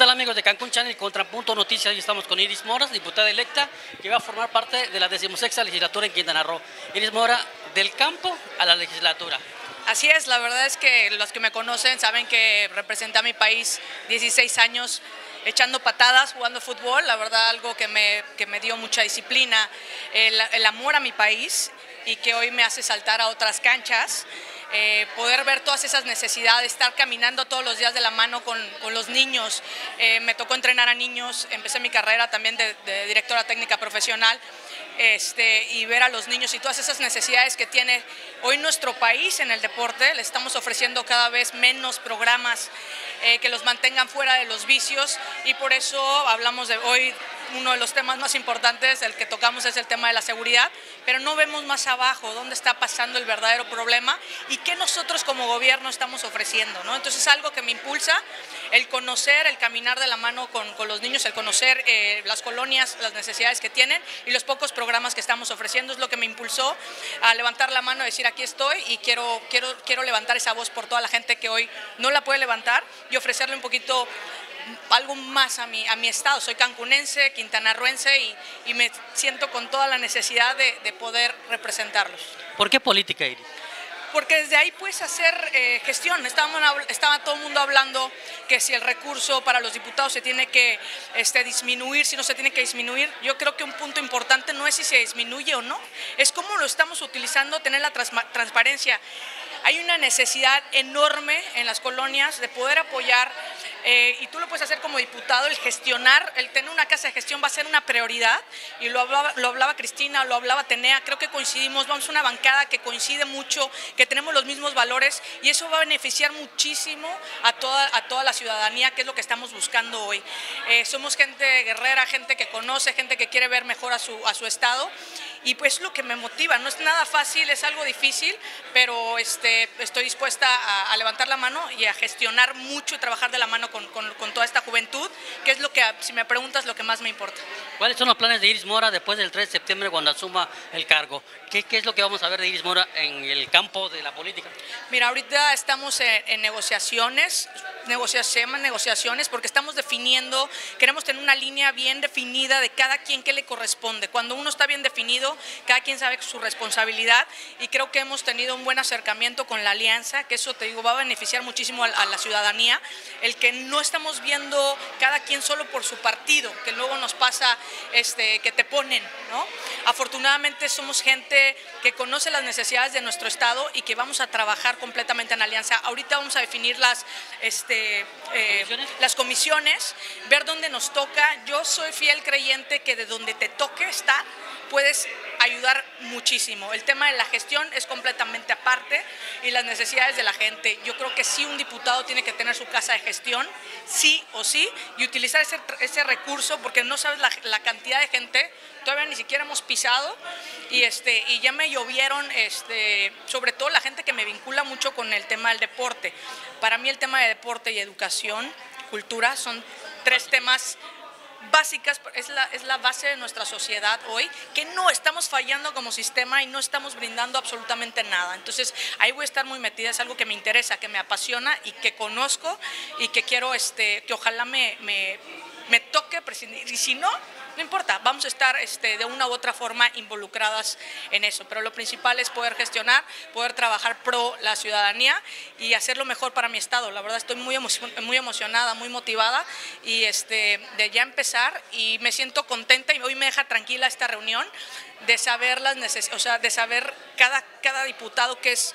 Hola amigos de Cancún Channel, Contrapunto Noticias, y estamos con Iris Mora, diputada electa, que va a formar parte de la decimosexta legislatura en Quintana Roo. Iris Mora, del campo a la legislatura. Así es, la verdad es que los que me conocen saben que representé a mi país 16 años echando patadas, jugando fútbol, la verdad algo que me, que me dio mucha disciplina, el, el amor a mi país y que hoy me hace saltar a otras canchas. Eh, poder ver todas esas necesidades, estar caminando todos los días de la mano con, los niños. Eh, me tocó entrenar a niños, empecé mi carrera también de, de directora técnica profesional este, y ver a los niños y todas esas necesidades que tiene hoy nuestro país en el deporte. Le estamos ofreciendo cada vez menos programas eh, que los mantengan fuera de los vicios y por eso hablamos de hoy uno de los temas más importantes, el que tocamos es el tema de la seguridad, pero no vemos más abajo dónde está pasando el verdadero problema y qué nosotros como gobierno estamos ofreciendo. ¿no? Entonces es algo que me impulsa el conocer, el caminar de la mano con, con los niños, el conocer eh, las colonias, las necesidades que tienen y los pocos programas que estamos ofreciendo es lo que me impulsó a levantar la mano y decir aquí estoy y quiero, quiero, quiero levantar esa voz por toda la gente que hoy no la puede levantar y ofrecerle un poquito algo más a mi, a mi estado. Soy cancunense, quintanarruense y, y me siento con toda la necesidad de, de poder representarlos. ¿Por qué política, Iris? porque desde ahí puedes hacer eh, gestión. Estábamos, estaba todo el mundo hablando que si el recurso para los diputados se tiene que este, disminuir, si no se tiene que disminuir. Yo creo que un punto importante no es si se disminuye o no, es cómo lo estamos utilizando, tener la trans transparencia. Hay una necesidad enorme en las colonias de poder apoyar eh, y tú lo puedes hacer como diputado, el gestionar, el tener una casa de gestión va a ser una prioridad y lo hablaba, lo hablaba Cristina, lo hablaba Tenea, creo que coincidimos, vamos a una bancada que coincide mucho, que tenemos los mismos valores y eso va a beneficiar muchísimo a toda, a toda la ciudadanía, que es lo que estamos buscando hoy. Eh, somos gente guerrera, gente que conoce, gente que quiere ver mejor a su, a su estado y pues lo que me motiva, no es nada fácil, es algo difícil, pero este, estoy dispuesta a, a levantar la mano y a gestionar mucho y trabajar de la mano con, con, con, toda esta juventud, que es lo que, si me preguntas, lo que más me importa. ¿Cuáles son los planes de Iris Mora después del 3 de septiembre cuando asuma el cargo? ¿Qué, qué es lo que vamos a ver de Iris Mora en el campo de la política? Mira, ahorita estamos en, en negociaciones, negociaciones, porque estamos definiendo, queremos tener una línea bien definida de cada quien que le corresponde. Cuando uno está bien definido, cada quien sabe su responsabilidad y creo que hemos tenido un buen acercamiento con la alianza, que eso te digo va a beneficiar muchísimo a, a la ciudadanía, el que no estamos viendo cada quien solo por su partido, que luego nos pasa este, que te ponen, ¿no? Afortunadamente somos gente que conoce las necesidades de nuestro estado y que vamos a trabajar completamente en alianza. Ahorita vamos a definir las, este, eh, las comisiones, ver dónde nos toca. Yo soy fiel creyente que de donde te toque estar, puedes ayudar muchísimo. El tema de la gestión es completamente aparte y las necesidades de la gente. Yo creo que sí un diputado tiene que tener su casa de gestión, sí o sí, y utilizar ese, ese recurso porque no sabes la, cantidad de gente, todavía ni siquiera hemos pisado y, este, y ya me llovieron, este, sobre todo la gente que me vincula mucho con el tema del deporte. Para mí el tema de deporte y educación, cultura, son tres temas básicas, es la, es la base de nuestra sociedad hoy, que no estamos fallando como sistema y no estamos brindando absolutamente nada. Entonces ahí voy a estar muy metida, es algo que me interesa, que me apasiona y que conozco y que quiero, este, que ojalá me, me, me toque presidir. Y si no, no importa, vamos a estar este, de una u otra forma involucradas en eso, pero lo principal es poder gestionar, poder trabajar pro la ciudadanía y hacer lo mejor para mi estado. La verdad estoy muy, muy emocionada, muy motivada y este, de ya empezar y me siento contenta y hoy me deja tranquila esta reunión de saber las necesidades, o sea, de saber cada, cada diputado que es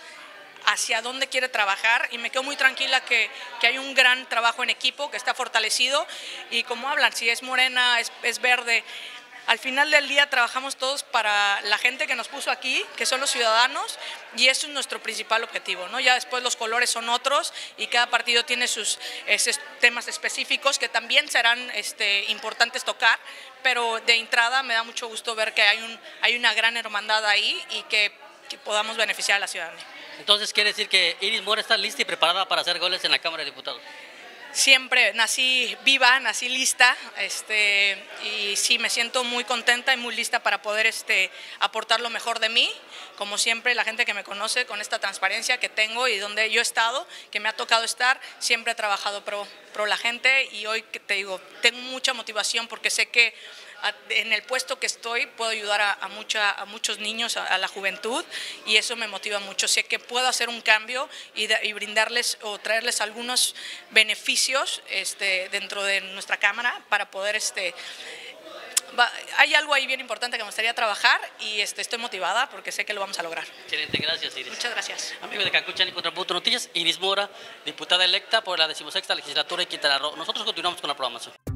hacia dónde quiere trabajar y me quedo muy tranquila que, que, hay un gran trabajo en equipo, que está fortalecido y como hablan, si es morena, es, es verde, al final del día trabajamos todos para la gente que nos puso aquí, que son los ciudadanos, y eso es nuestro principal objetivo. ¿no? Ya después los colores son otros y cada partido tiene sus ese, temas específicos que también serán este, importantes tocar, pero de entrada me da mucho gusto ver que hay, un, hay una gran hermandad ahí y que, que podamos beneficiar a la ciudadanía. Entonces quiere decir que Iris Mora está lista y preparada para hacer goles en la Cámara de Diputados. siempre nací viva, nací lista, este, y sí, me siento muy contenta y muy lista para poder este, aportar lo mejor de mí, como siempre la gente que me conoce con esta transparencia que tengo y donde yo he estado, que me ha tocado estar, siempre he trabajado pro, pro la gente y hoy te digo, tengo mucha motivación porque sé que en el puesto que estoy puedo ayudar a, mucha, a muchos niños, a, la juventud, y eso me motiva mucho. Sé que puedo hacer un cambio y, brindarles o traerles algunos beneficios este, dentro de nuestra Cámara para poder... Este, hay algo ahí bien importante que me gustaría trabajar y este, estoy motivada porque sé que lo vamos a lograr. Excelente, gracias Iris. Muchas gracias. Amigos de Cancún y Contrapunto Noticias, Iris Mora, diputada electa por la decimosexta legislatura de Quintana Roo. Nosotros continuamos con la programación.